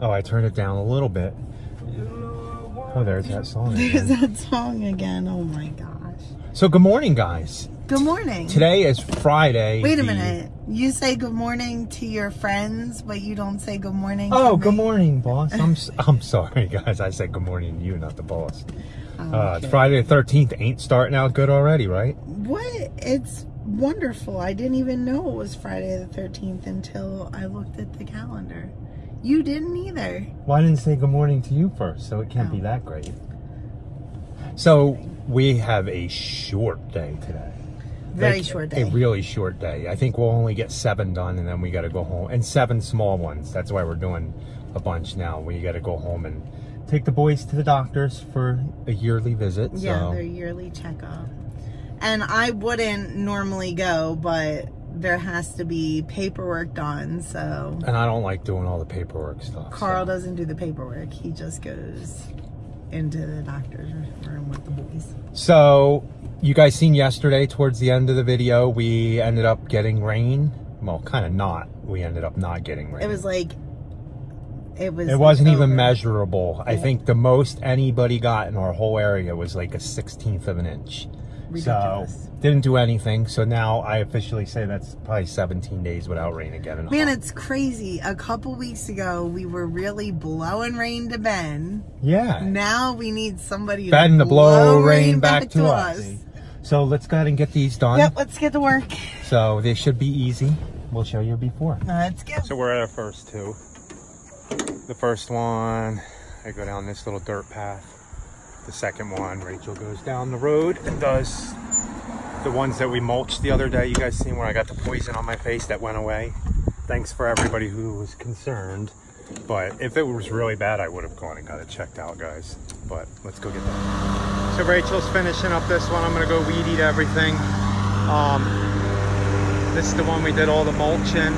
Oh, I turned it down a little bit. Oh, there's that song. There's Again. that song again. Oh my gosh. So, good morning, guys. Good morning. Today is Friday. Wait a minute. You say good morning to your friends, but you don't say good morning. Oh, good me? morning, boss. I'm I'm sorry, guys. I said good morning to you, not the boss. Oh, Uh, okay. Friday the 13th. Ain't starting out good already, right? What? It's wonderful. I didn't even know it was Friday the 13th until I looked at the calendar. You didn't either. Well, I didn't say good morning to you first, so it can't be Oh. that great. So we have a short day today. Very Like, short day. A really short day. I think we'll only get seven done, and then we got to go home. And seven small ones. That's why we're doing a bunch now. We got to go home and take the boys to the doctors for a yearly visit. Yeah, so. their yearly checkup. And I wouldn't normally go, but there has to be paperwork done. So And I don't like doing all the paperwork stuff. Carl so. doesn't do the paperwork. He just goes into the doctor's room with the boys. So, you guys seen yesterday towards the end of the video, we ended up getting rain. Well, kind of not. We ended up not getting rain. It was like it was. It wasn't even measurable. I think the most anybody got in our whole area was like a sixteenth of an inch. Ridiculous. So didn't do anything. So now I officially say that's probably 17 days without rain again. Man, hot. it's crazy. A couple weeks ago, we were really blowing rain to Ben. yeah. Now we need somebody Ben to to blow rain back, to us. us. So let's go ahead and get these done. Yep, let's get to work. So they should be easy. We'll show you before. Let's go. So we're at our first two. The first one, I go down this little dirt path. The second one, Rachel goes down the road and does the ones that we mulched the other day. You guys seen where I got the poison on my face that went away? Thanks for everybody who was concerned. But if it was really bad, I would have gone and got it checked out, guys. But let's go get that. So Rachel's finishing up this one. I'm gonna go weed eat everything. Um, this is the one we did all the mulch in.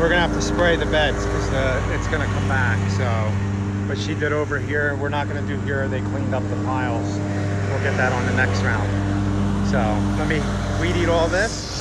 We're gonna have to spray the beds because it's gonna come back. So, but she did over here. We're not gonna do here. They cleaned up the piles. We'll get that on the next round. So let me weed eat all this.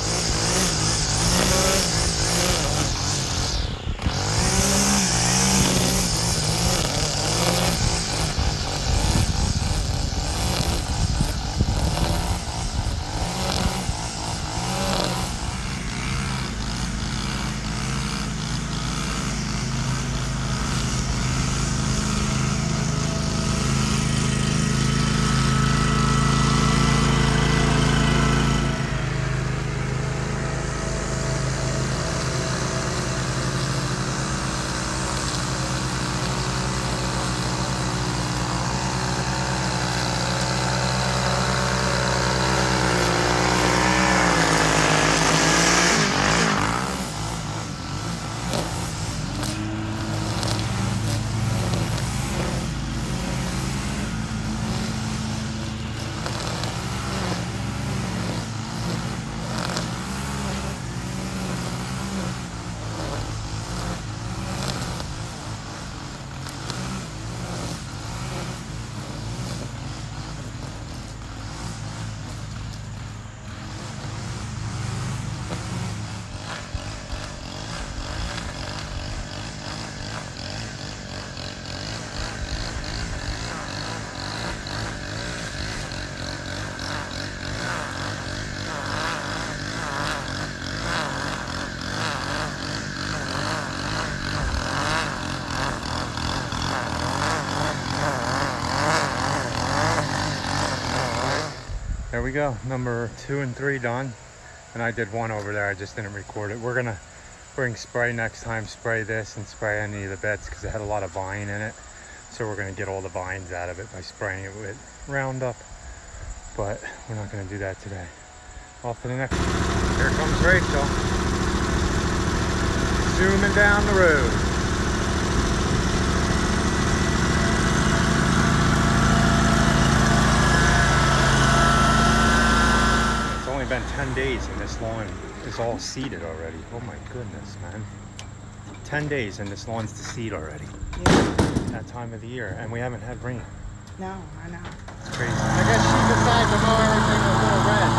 There we go. Number two and three done. And I did one over there. I just didn't record it. We're gonna bring spray next time. Spray this and spray any of the beds because it had a lot of vine in it. So we're gonna get all the vines out of it by spraying it with Roundup. But we're not gonna do that today. Off to the next. Here comes Rachel. Zooming down the road. It's only been 10 days and this lawn is all seeded already. Oh my goodness, man. 10 days and this lawn's to seed already. Yeah. That time of the year. And we haven't had rain. No, I know. It's crazy. I guess she decided to mow everything a little red.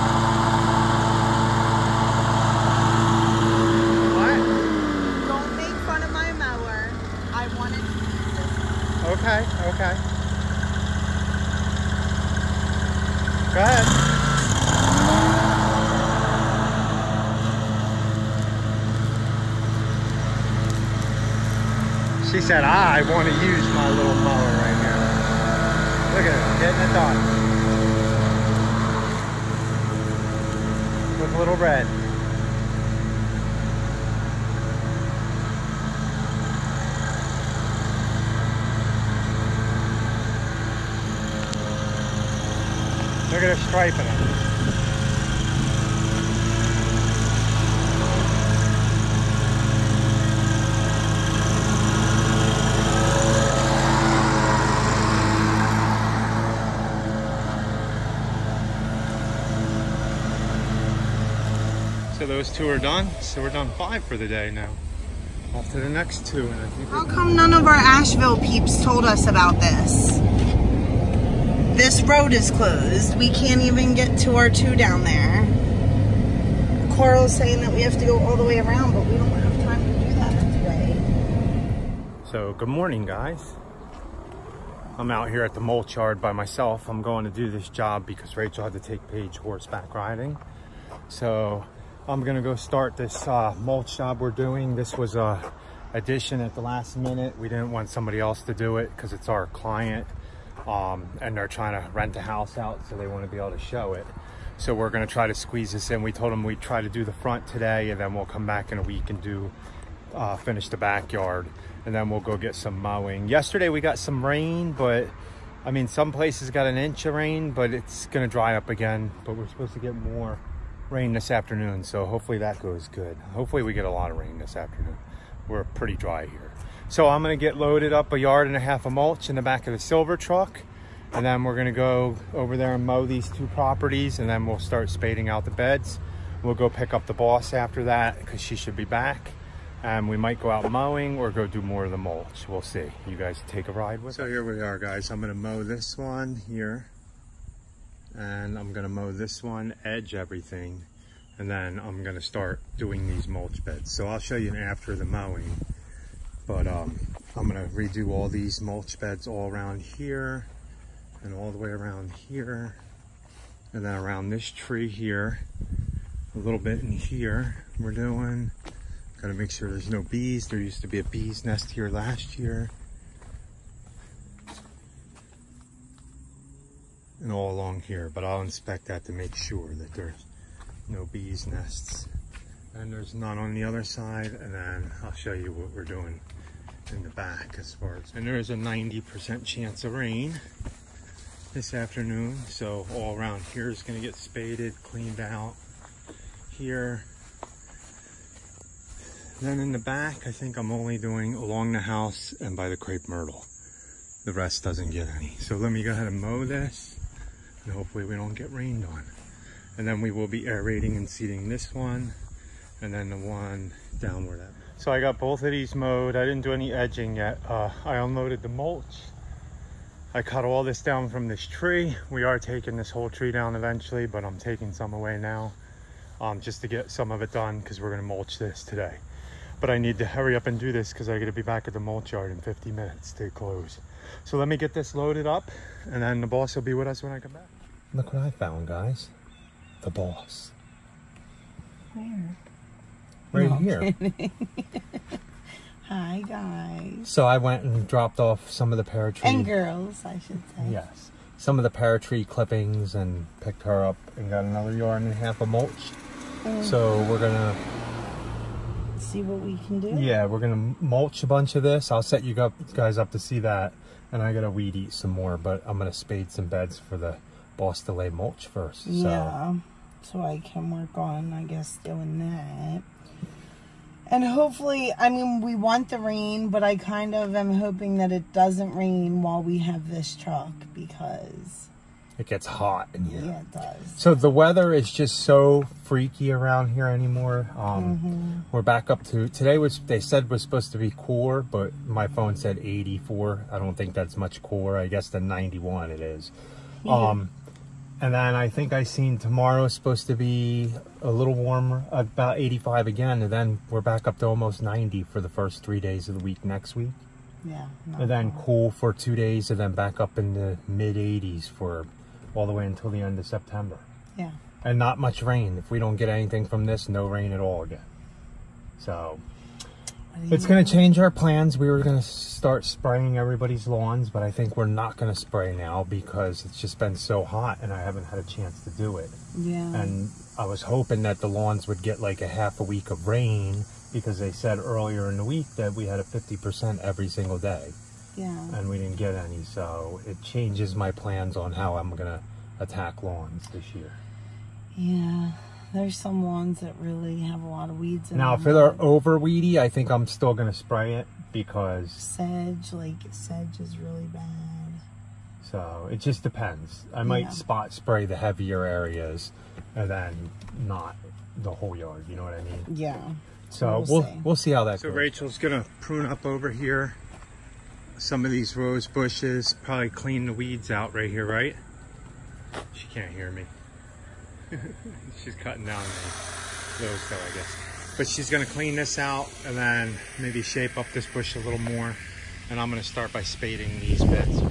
Don't make fun of my mower. I wanted Okay, okay. Go ahead. She said, ah, I want to use my little mower right here. Look at her, getting it done. With a little red. Look at her striping it. So those two are done. So we're done five for the day now. Off to the next two, and I think How come none of our Asheville peeps told us about this? This road is closed. We can't even get to our two down there. Carl's saying that we have to go all the way around, but we don't have time to do that today. So, good morning, guys. I'm out here at the mulch yard by myself. I'm going to do this job because Rachel had to take Paige horseback riding. So, I'm gonna go start this uh, mulch job we're doing. This was a addition at the last minute. We didn't want somebody else to do it because it's our client um, and they're trying to rent the house out so they want to be able to show it. So we're gonna try to squeeze this in. We told them we'd try to do the front today and then we'll come back in a week and do uh, finish the backyard and then we'll go get some mowing. Yesterday we got some rain, but I mean, some places got an inch of rain, but it's gonna dry up again. But we're supposed to get more rain this afternoon, so hopefully that goes good. Hopefully we get a lot of rain this afternoon. We're pretty dry here. So I'm gonna get loaded up a yard and a half of mulch in the back of the silver truck, and then we're gonna go over there and mow these two properties, and then we'll start spading out the beds. We'll go pick up the boss after that, because she should be back. And we might go out mowing or go do more of the mulch. We'll see. You guys take a ride with us. So here we are, guys. I'm gonna mow this one here and I'm gonna mow this one, edge everything, and then I'm gonna start doing these mulch beds. So I'll show you after the mowing, but um, I'm gonna redo all these mulch beds all around here and all the way around here and then around this tree here, a little bit in here we're doing. Gotta make sure there's no bees. There used to be a bee's nest here last year. And all along here, but I'll inspect that to make sure that there's no bees nests. And there's none on the other side, and then I'll show you what we're doing in the back as far as, and there is a 90% chance of rain this afternoon, so all around here is gonna get spaded, cleaned out here. Then in the back, I think I'm only doing along the house and by the crepe myrtle. The rest doesn't get any. So let me go ahead and mow this and hopefully we don't get rained on. And then we will be aerating and seeding this one and then the one downward that. So I got both of these mowed. I didn't do any edging yet. Uh, I unloaded the mulch. I cut all this down from this tree. We are taking this whole tree down eventually, but I'm taking some away now um, just to get some of it done because we're gonna mulch this today. But I need to hurry up and do this because I gotta be back at the mulch yard in 50 minutes to close. So let me get this loaded up and then the boss will be with us when I come back. Look what I found, guys. The boss. Where? Right No, here. Hi, guys. So I went and dropped off some of the pear tree. And girls, I should say. Yes. Some of the pear tree clippings and picked her up and got another yard and a half of mulch. Mm. So we're gonna See what we can do? Yeah, we're gonna mulch a bunch of this. I'll set you guys up to see that. And I gotta weed eat some more, but I'm gonna spade some beds for the boss to lay mulch first. So Yeah. So I can work on, I guess, doing that. And hopefully, I mean, we want the rain, but I kind of am hoping that it doesn't rain while we have this truck because, it gets hot in here. yeah, it does. So the weather is just so freaky around here anymore. Um, Mm-hmm. We're back up to today was they said was supposed to be cooler, but my phone said 84. I don't think that's much cooler. I guess the 91 it is. Um, and then I think I seen tomorrow is supposed to be a little warmer, about 85 again, and then we're back up to almost 90 for the first three days of the week next week. Yeah. and then cool. cool for two days, and then back up in the mid 80s for all the way until the end of September. Yeah. And not much rain. If we don't get anything from this, no rain at all again. So it's going to change our plans. We were going to start spraying everybody's lawns, but I think we're not going to spray now because it's just been so hot and I haven't had a chance to do it. Yeah. And I was hoping that the lawns would get like a half a week of rain because they said earlier in the week that we had a 50% every single day yeah. and we didn't get any. So it changes my plans on how I'm going to attack lawns this year. Yeah. There's some ones that really have a lot of weeds in Now, them. if they're over weedy, I think I'm still going to spray it because sedge, like sedge is really bad. So it just depends. I might Yeah. spot spray the heavier areas and then not the whole yard. You know what I mean? Yeah. So We'll we'll see. we'll see how that So goes. So, Rachel's gonna prune up over here some of these rose bushes, probably clean the weeds out right here, right? She can't hear me. she's cutting down the, those though, I guess. But she's gonna clean this out and then maybe shape up this bush a little more. And I'm gonna start by spading these beds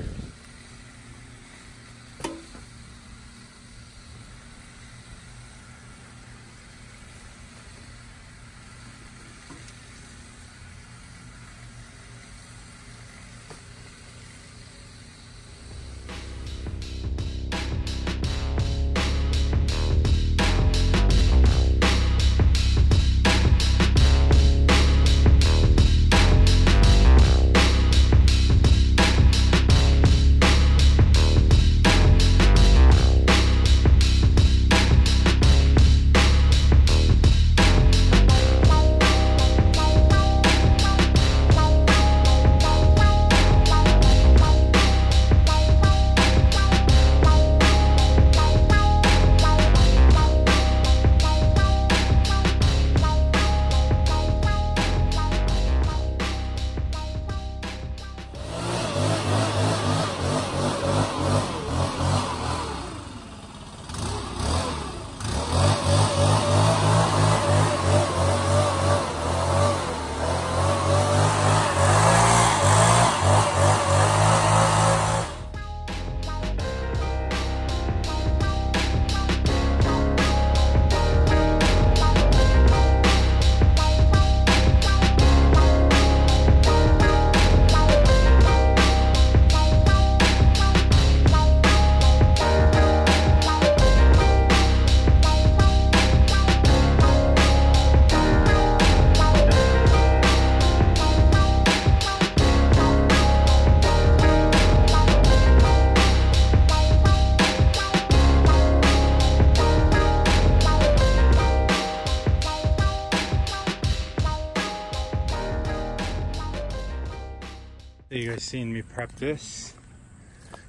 prep this?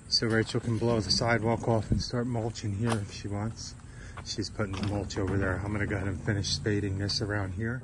So Rachel can blow the sidewalk off and start mulching here if she wants. She's putting the mulch over there. I'm gonna go ahead and finish spading this around here.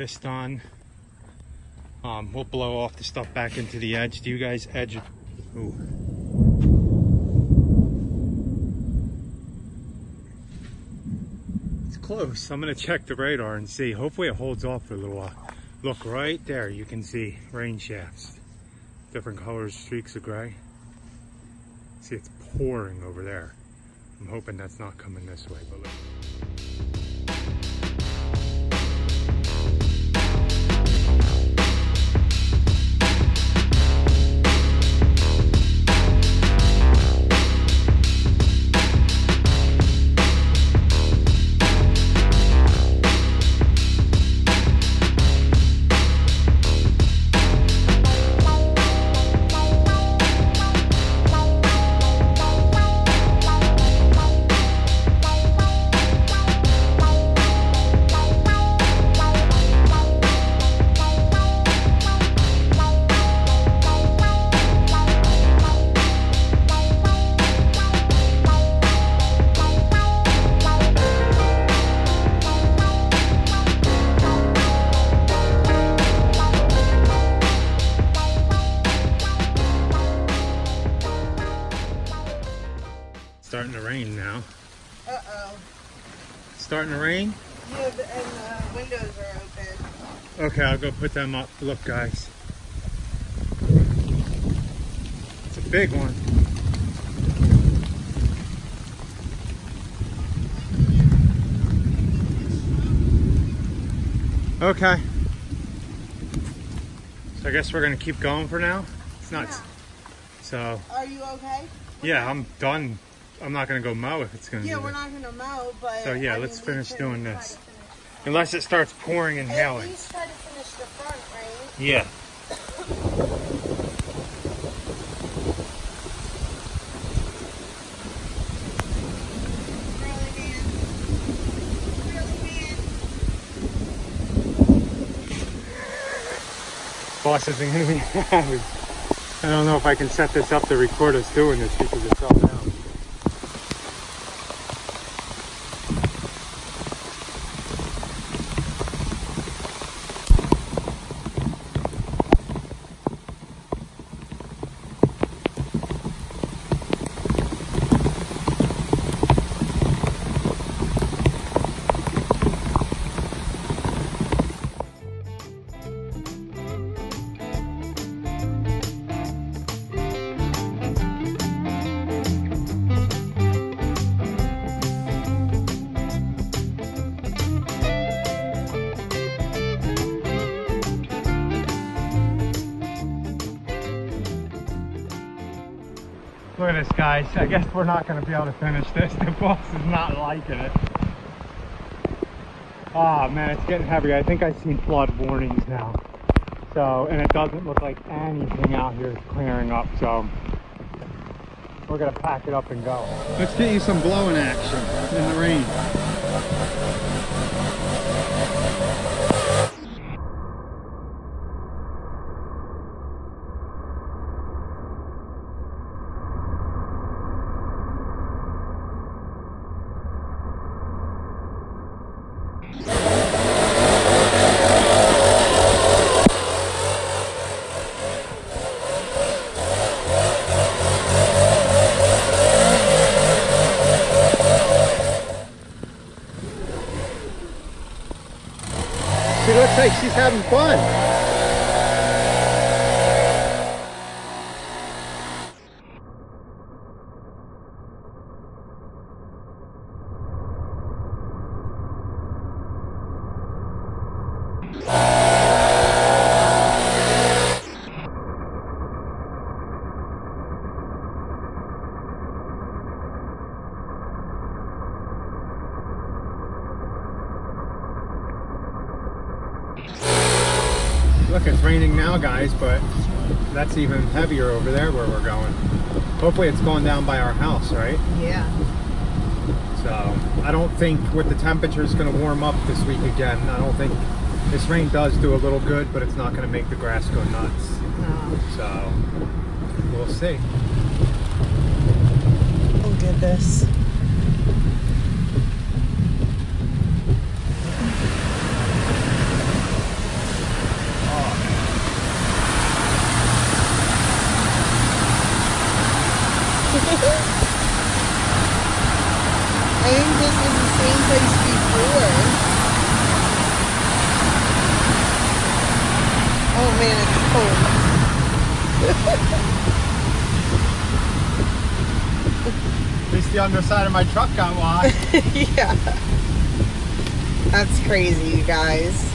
This done. Um, we'll blow off the stuff back into the edge. Do you guys edge? Ooh. It's close. I'm gonna check the radar and see. Hopefully it holds off for a little while. Look right there, you can see rain shafts. Different colors, streaks of gray. See, it's pouring over there. I'm hoping that's not coming this way, but look. Put them up. Look, guys. It's a big one. Okay. So I guess we're gonna keep going for now. It's nuts. So Are you okay? yeah, I'm done. I'm not gonna go mow if it's gonna Yeah, we're that. not gonna mow, but. So, yeah, I let's mean, finish doing this. finish. Unless it starts pouring and hailing. least try to finish the front, right? Yeah. Boss isn't gonna be happy. I don't know if I can set this up to record us doing this because it's all this, guys. I guess we're not going to be able to finish this. The boss is not liking it. Ah, man, it's getting heavy. I think I've seen flood warnings now. So, and it doesn't look like anything out here is clearing up. So, we're going to pack it up and go. Let's get you some blowing action in the rain. She looks like she's having fun. Look, it's raining now, guys, but that's even heavier over there where we're going. Hopefully it's going down by our house, right? Yeah. So I don't think with the temperatures going to warm up this week again. I don't think this rain does do a little good, but it's not going to make the grass go nuts. No. So we'll see. Oh, goodness. I think this was the same place before. Oh man, it's cold. At least the underside of my truck got washed. yeah. That's crazy, you guys.